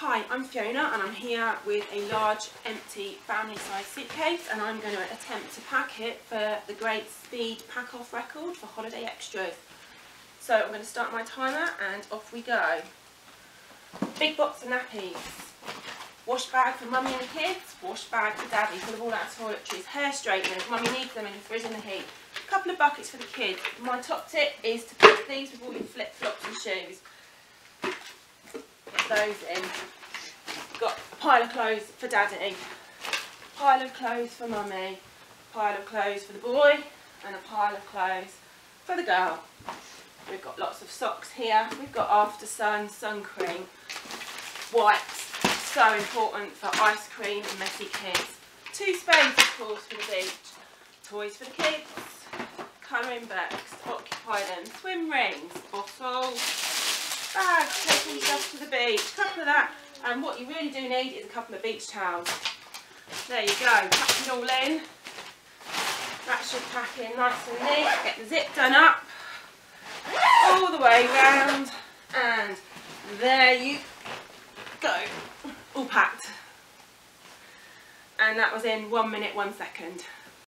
Hi, I'm Fiona and I'm here with a large empty family size suitcase and I'm going to attempt to pack it for the Great Speed Pack Off record for Holiday Extras. So I'm going to start my timer and off we go. Big box of nappies, wash bag for mummy and the kids, wash bag for daddy full of all our toiletries, hair straighteners, mummy needs them in the fridge in the heat, a couple of buckets for the kids. My top tip is to put these with all your flip flops and shoes those in. Got a pile of clothes for daddy, pile of clothes for mummy, pile of clothes for the boy, and a pile of clothes for the girl. We've got lots of socks here. We've got after sun, sun cream, wipes, so important for ice cream and messy kids. Two spades, of course, for the beach. Toys for the kids, colouring books occupy them, swim rings, bottles, bags, taking stuff to the beach, a couple of that. And what you really do need is a couple of beach towels. There you go, pack it all in. That should pack in nice and neat. Get the zip done up. All the way round. And there you go. All packed. And that was in one minute, one second.